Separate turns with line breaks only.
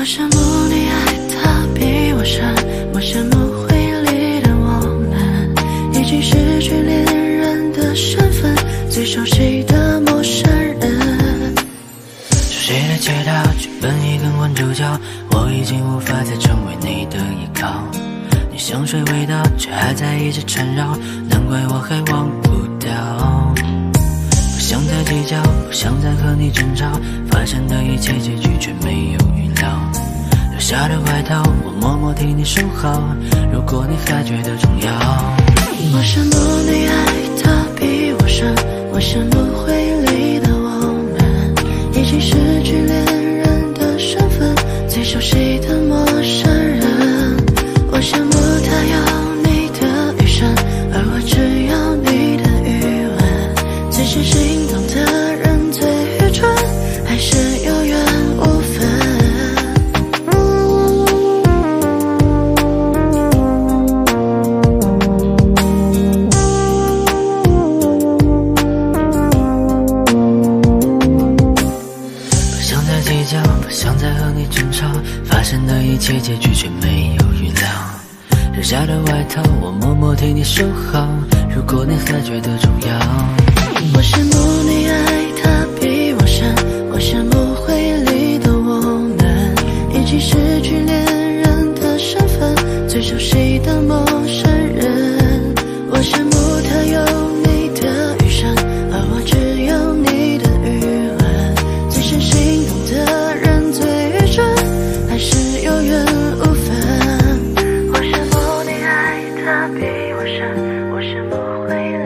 我羡慕你爱他比我深，我羡慕回忆里的我们，已经失去恋人的身份，最熟悉的陌生人。
熟悉的街道，剧本已更换主角，我已经无法再成为你的依靠。你香水味道却还在一直缠绕，难怪我还忘不掉。不想再计较，不想再和你争吵，发生的一切结局却。下的外套，我默默替你收好。如果你还觉得重要，
我羡慕你爱他比我深，我羡慕回忆里的我们，已经失去恋人的身份，最熟悉
在和你争吵，发生的一切结局却没有预料。留下的外套，我默默替你收好。如果你还觉得重要，
我羡慕你爱他比我深，我羡慕回忆里的我们，已经失去恋人的身份，最熟悉的陌生羡